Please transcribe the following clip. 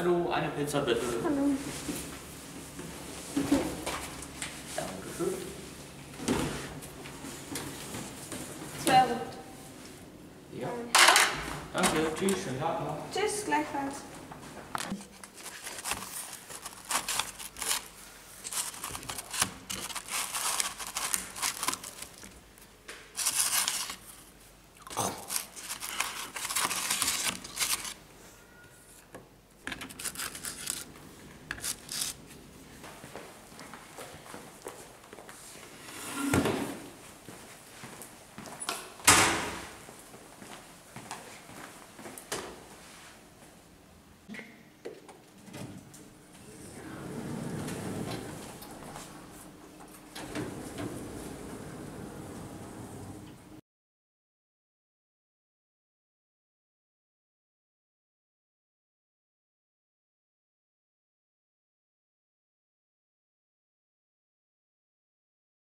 Hallo, eine Pizza bitte. Hallo. Dankeschön. Zwei Euro. Ja. Danke, tschüss, schönen Tag noch. Tschüss, gleichfalls.